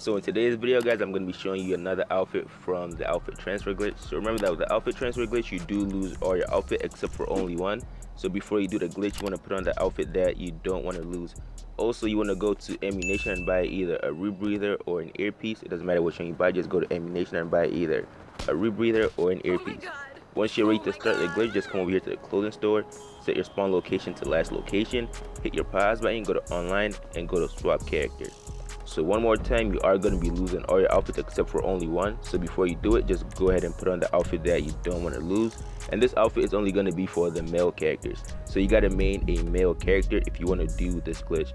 So in today's video guys, I'm going to be showing you another outfit from the outfit transfer glitch. So remember that with the outfit transfer glitch, you do lose all your outfit except for only one. So before you do the glitch, you want to put on the outfit that you don't want to lose. Also, you want to go to Ammu-Nation and buy either a rebreather or an earpiece. It doesn't matter which one you buy, just go to Ammu-Nation and buy either a rebreather or an earpiece. Oh Once you're ready to start the glitch, just come over here to the clothing store, set your spawn location to last location, hit your pause button, go to online, and go to swap character. So one more time, you are going to be losing all your outfits except for only one. So before you do it, just go ahead and put on the outfit that you don't want to lose. And this outfit is only going to be for the male characters. So you got to main a male character if you want to do this glitch.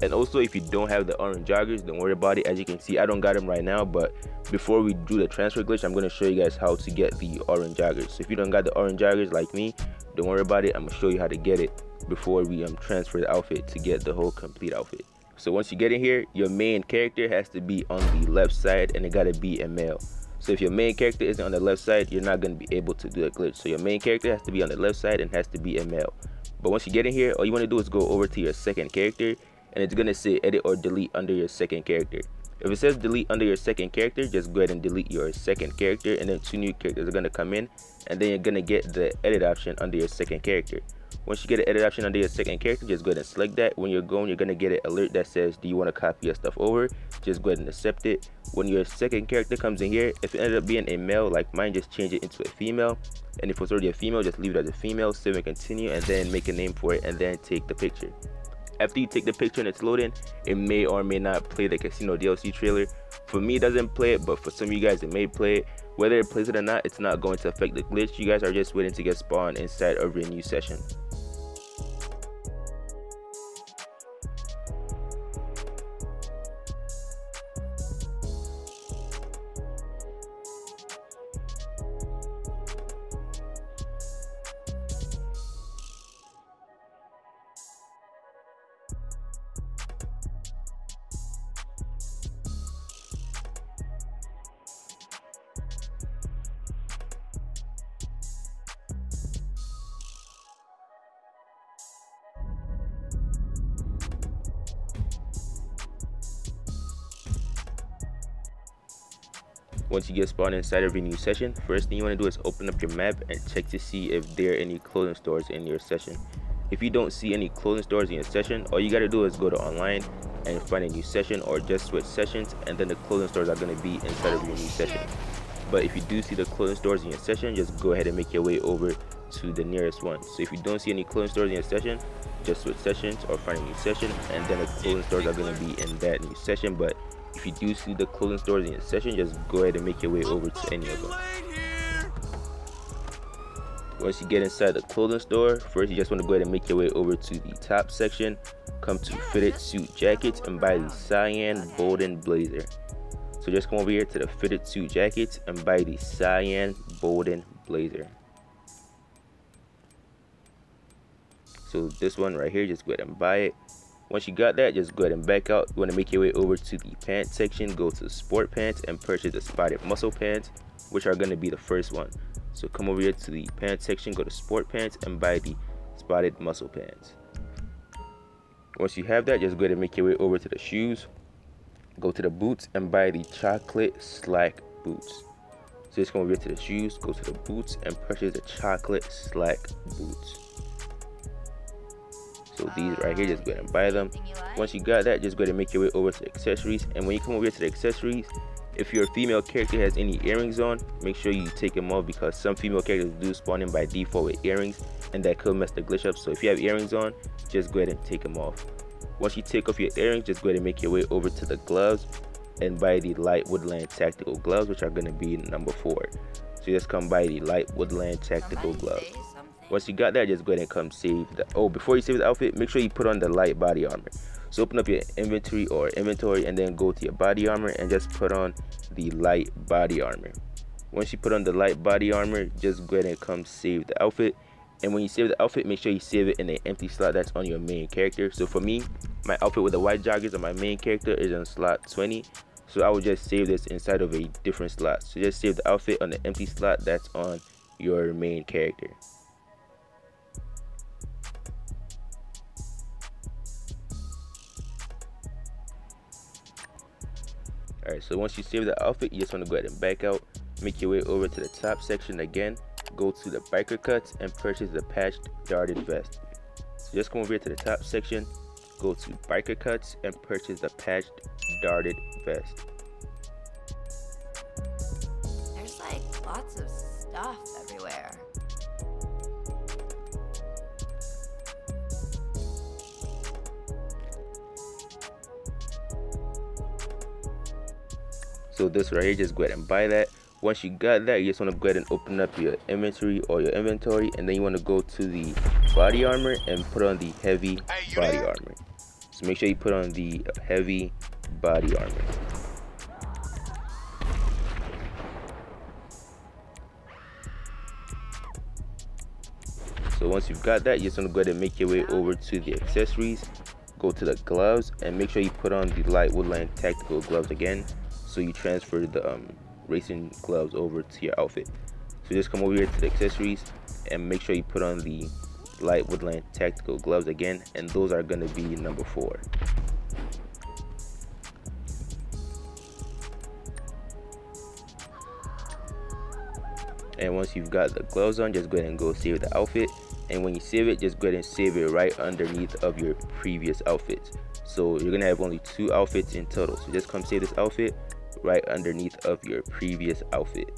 And also, if you don't have the orange joggers, don't worry about it. As you can see, I don't got them right now, but before we do the transfer glitch, I'm going to show you guys how to get the orange joggers. So if you don't got the orange joggers like me, don't worry about it. I'm going to show you how to get it before we um, transfer the outfit to get the whole complete outfit. So once you get in here, your main character has to be on the left side and it gotta be a male. So if your main character isn't on the left side, you're not gonna be able to do a glitch. So your main character has to be on the left side and has to be a male. But once you get in here, all you wanna do is go over to your second character and it's gonna say edit or delete under your second character. If it says delete under your second character, just go ahead and delete your second character and then two new characters are gonna come in and then you're gonna get the edit option under your second character. Once you get an edit option under your second character, just go ahead and select that. When you're going, you're gonna get an alert that says, do you wanna copy your stuff over? Just go ahead and accept it. When your second character comes in here, if it ended up being a male like mine, just change it into a female. And if it's already a female, just leave it as a female, save and continue, and then make a name for it, and then take the picture. After you take the picture and it's loading, it may or may not play the casino DLC trailer. For me, it doesn't play it, but for some of you guys, it may play it. Whether it plays it or not, it's not going to affect the glitch. You guys are just waiting to get spawned inside of your new session. Once you get spawned inside of your new session, first thing you want to do is open up your map and check to see if there are any clothing stores in your session. If you don't see any clothing stores in your session, all you got to do is go to online and find a new session or just switch sessions and then the clothing stores are going to be inside of your new session. But if you do see the clothing stores in your session, just go ahead and make your way over to the nearest one. So if you don't see any clothing stores in your session, just switch sessions or find a new session and then the clothing stores are going to be in that new session. But if you do see the clothing stores in your session, just go ahead and make your way over to any of them. Once you get inside the clothing store, first you just want to go ahead and make your way over to the top section, come to fitted suit jackets and buy the cyan golden blazer. So just come over here to the fitted suit jackets and buy the cyan golden blazer. So this one right here, just go ahead and buy it. Once you got that, just go ahead and back out. You want to make your way over to the pants section, go to sport pants and purchase the spotted muscle pants, which are going to be the first one. So come over here to the pants section, go to sport pants and buy the spotted muscle pants. Once you have that, just go ahead and make your way over to the shoes. Go to the boots and buy the chocolate slack boots. So just come over here to the shoes, go to the boots and purchase the chocolate slack boots. So these right here, just go ahead and buy them. Once you got that, just go ahead and make your way over to accessories. And when you come over here to the accessories, if your female character has any earrings on, make sure you take them off because some female characters do spawn in by default with earrings and that could mess the glitch up. So if you have earrings on, just go ahead and take them off. Once you take off your earrings, just go ahead and make your way over to the gloves and buy the light woodland tactical gloves, which are going to be number four. So just come buy the light woodland tactical gloves. Once you got that, just go ahead and come save the. Oh, before you save the outfit, make sure you put on the light body armor. So open up your inventory or inventory and then go to your body armor and just put on the light body armor. Once you put on the light body armor, just go ahead and come save the outfit. And when you save the outfit, make sure you save it in the empty slot that's on your main character. So for me, my outfit with the white joggers on my main character is on slot 20. So I will just save this inside of a different slot. So just save the outfit on the empty slot that's on your main character. Alright, so once you save the outfit, you just want to go ahead and back out, make your way over to the top section again, go to the biker cuts and purchase the patched darted vest. So just come over here to the top section, go to biker cuts and purchase the patched darted vest. There's like lots of stuff So this right here, just go ahead and buy that. Once you got that, you just want to go ahead and open up your inventory or your inventory, and then you want to go to the body armor and put on the heavy body armor. So make sure you put on the heavy body armor. So once you've got that, you're just gonna go ahead and make your way over to the accessories. Go to the gloves and make sure you put on the light woodland tactical gloves again. So you transfer the um, racing gloves over to your outfit. So just come over here to the accessories and make sure you put on the light woodland tactical gloves again, and those are gonna be number four. and once you've got the gloves on just go ahead and go save the outfit and when you save it just go ahead and save it right underneath of your previous outfits so you're gonna have only two outfits in total so just come save this outfit right underneath of your previous outfit.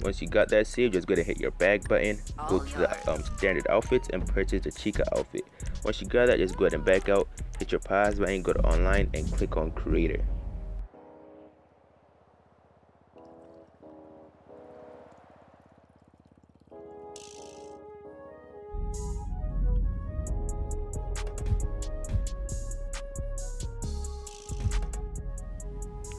Once you got that saved, just go ahead and hit your bag button, go to the um, standard outfits and purchase the Chica outfit. Once you got that, just go ahead and back out, hit your pause button, go to online and click on creator.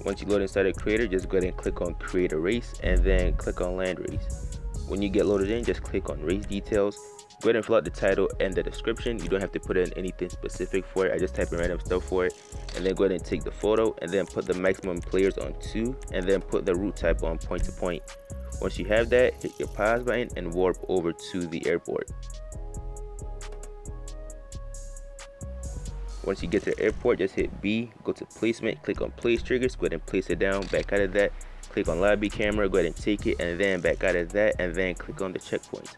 Once you load inside a creator, just go ahead and click on create a race and then click on land race. When you get loaded in, just click on race details. Go ahead and fill out the title and the description. You don't have to put in anything specific for it. I just type in random stuff for it. And then go ahead and take the photo and then put the maximum players on two and then put the route type on point to point. Once you have that, hit your pause button and warp over to the airport. Once you get to the airport, just hit B, go to placement, click on place triggers, go ahead and place it down, back out of that, click on lobby camera, go ahead and take it, and then back out of that, and then click on the checkpoints.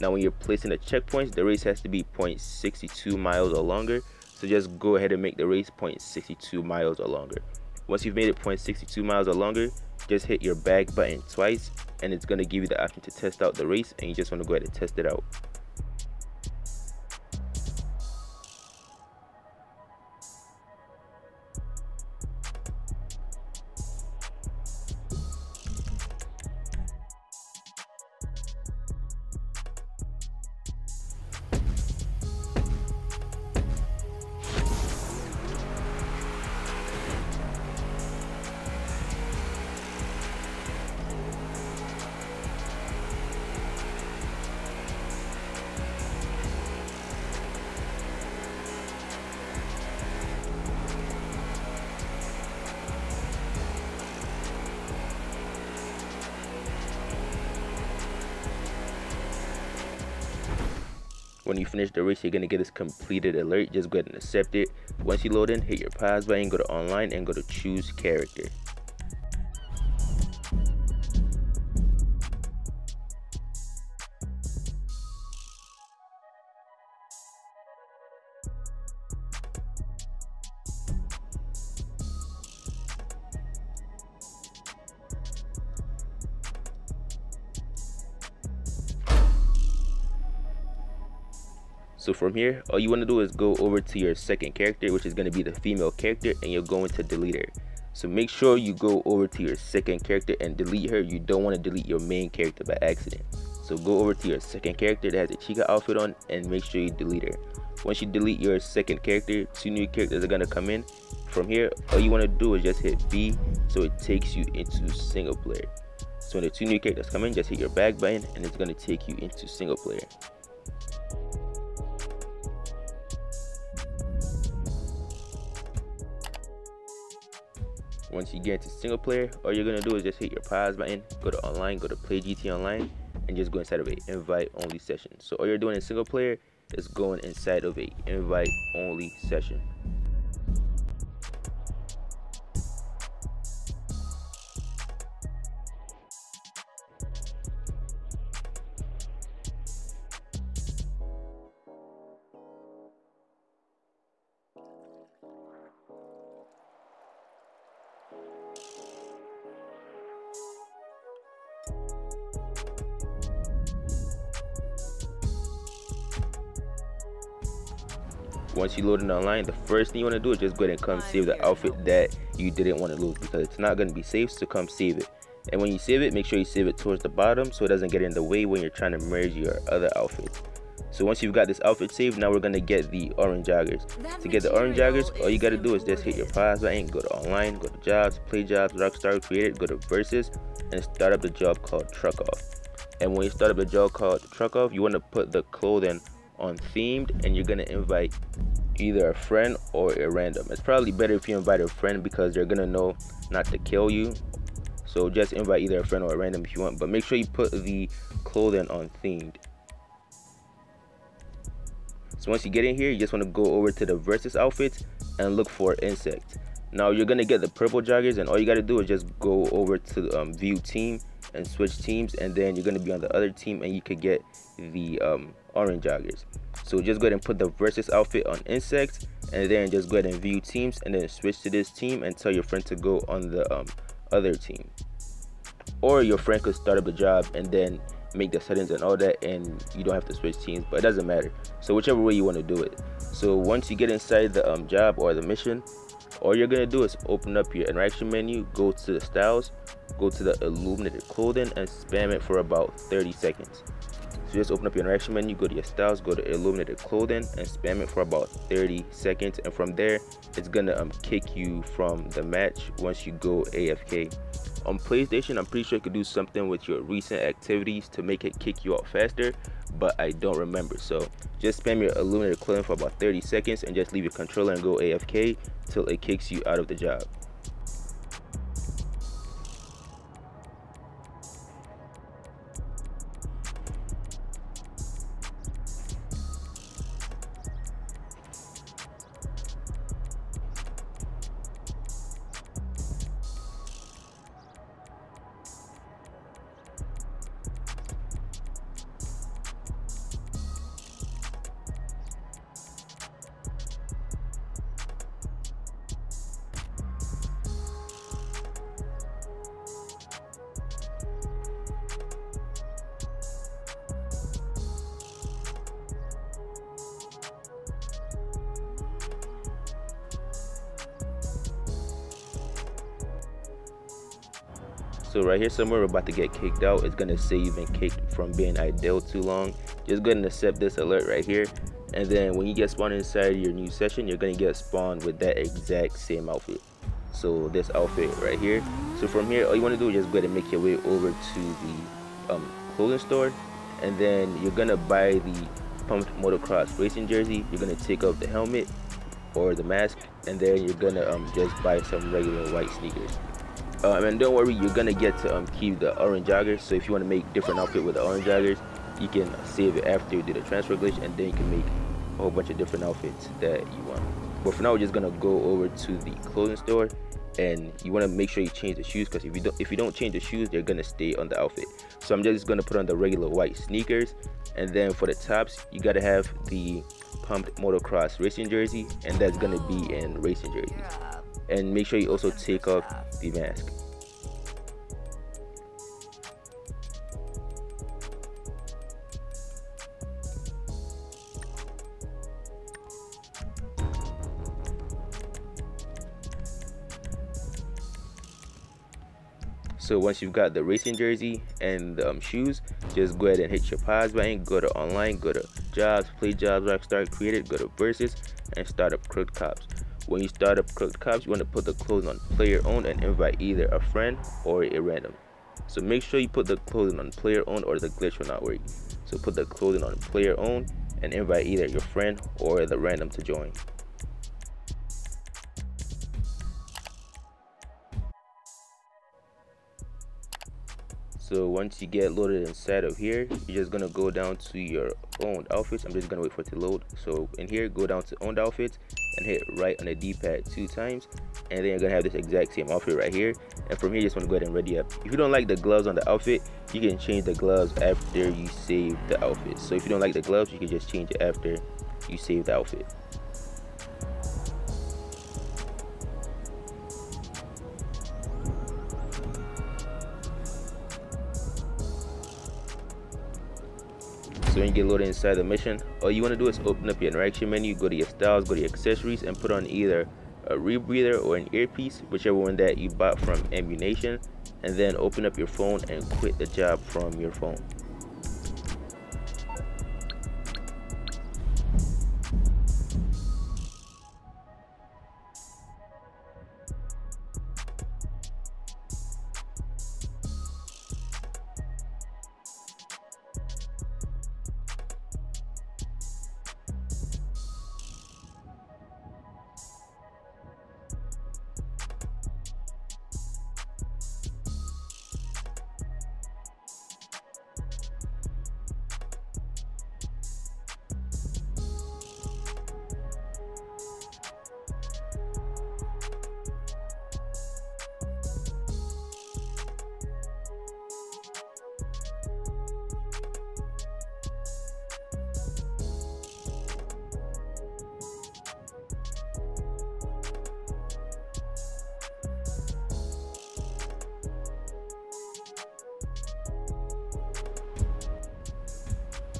Now when you're placing the checkpoints, the race has to be 0.62 miles or longer, so just go ahead and make the race 0.62 miles or longer. Once you've made it 0.62 miles or longer, just hit your back button twice, and it's going to give you the option to test out the race, and you just want to go ahead and test it out. When you finish the race you're gonna get this completed alert. Just go ahead and accept it. Once you load in hit your pause button go to online and go to choose character So from here, all you want to do is go over to your second character, which is going to be the female character, and you're going to delete her. So make sure you go over to your second character and delete her. You don't want to delete your main character by accident. So go over to your second character that has a Chica outfit on and make sure you delete her. Once you delete your second character, two new characters are going to come in. From here, all you want to do is just hit B so it takes you into single player. So when the two new characters come in, just hit your back button and it's going to take you into single player. Once you get into single player, all you're gonna do is just hit your pause button, go to online, go to play GT online, and just go inside of a invite only session. So all you're doing in single player is going inside of a invite only session. Once you load it online the first thing you want to do is just go ahead and come oh, save the outfit that you didn't want to lose because it's not going to be safe so come save it. And when you save it make sure you save it towards the bottom so it doesn't get in the way when you're trying to merge your other outfits so once you've got this outfit saved now we're going to get the orange joggers. That to get the orange joggers all you got to do is just hit your pause button go to online go to jobs play jobs rockstar created go to versus and start up the job called truck off. And when you start up the job called truck off you want to put the clothing on themed and you're gonna invite either a friend or a random. It's probably better if you invite a friend because they're gonna know not to kill you. So just invite either a friend or a random if you want but make sure you put the clothing on themed so once you get in here you just want to go over to the versus outfits and look for insect now you're gonna get the purple joggers and all you got to do is just go over to um, view team and switch teams and then you're gonna be on the other team and you could get the um, orange joggers. So just go ahead and put the versus outfit on insect and then just go ahead and view teams and then switch to this team and tell your friend to go on the um, other team. Or your friend could start up a job and then make the settings and all that and you don't have to switch teams but it doesn't matter. So whichever way you want to do it. So once you get inside the um, job or the mission all you're gonna do is open up your interaction menu go to the styles go to the illuminated clothing and spam it for about 30 seconds. So just open up your interaction menu go to your styles go to illuminated clothing and spam it for about 30 seconds and from there it's gonna um, kick you from the match once you go afk on playstation i'm pretty sure you could do something with your recent activities to make it kick you out faster but i don't remember. So just spam your illuminated clothing for about 30 seconds and just leave your controller and go afk till it kicks you out of the job so right here somewhere we're about to get kicked out. It's gonna say you've been kicked from being idle too long. Just go ahead and accept this alert right here. And then when you get spawned inside your new session you're gonna get spawned with that exact same outfit. So this outfit right here. So from here all you want to do is just go ahead and make your way over to the um, clothing store. And then you're gonna buy the pumped motocross racing jersey. You're gonna take off the helmet or the mask. And then you're gonna um, just buy some regular white sneakers um, and don't worry you're gonna get to um, keep the orange joggers so if you want to make different outfit with the orange joggers you can save it after you do the transfer glitch and then you can make a whole bunch of different outfits that you want. But for now we're just gonna go over to the clothing store and you want to make sure you change the shoes because if you don't if you don't change the shoes they're gonna stay on the outfit. So i'm just gonna put on the regular white sneakers and then for the tops you gotta have the pumped motocross racing jersey and that's gonna be in racing jersey and make sure you also take off the mask. So once you've got the racing jersey and um, shoes just go ahead and hit your pause button go to online go to jobs play jobs rockstar created go to versus and start up crooked cops when you start up Crooked Cops, you want to put the clothing on player owned and invite either a friend or a random. So make sure you put the clothing on player owned or the glitch will not work. So put the clothing on player owned and invite either your friend or the random to join. So once you get loaded inside of here, you're just gonna go down to your owned outfits. I'm just gonna wait for it to load. So in here, go down to owned outfits and hit right on the d-pad two times and then you're gonna have this exact same outfit right here. And from here you just want to go ahead and ready up. If you don't like the gloves on the outfit you can change the gloves after you save the outfit. So if you don't like the gloves you can just change it after you save the outfit So when you get loaded inside the mission, all you want to do is open up your interaction menu, go to your styles, go to your accessories, and put on either a rebreather or an earpiece, whichever one that you bought from Ammu-Nation, and then open up your phone and quit the job from your phone.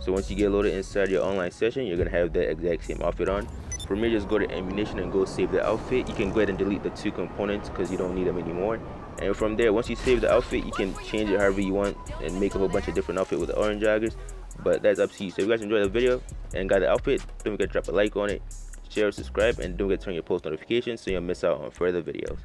So once you get loaded inside your online session, you're gonna have that exact same outfit on. From here, just go to Ammu-Nation and go save the outfit. You can go ahead and delete the two components because you don't need them anymore. And from there, once you save the outfit, you can change it however you want and make a whole bunch of different outfit with the orange joggers. But that's up to you. So if you guys enjoyed the video and got the outfit, don't forget to drop a like on it, share, subscribe, and don't forget to turn your post notifications so you don't miss out on further videos.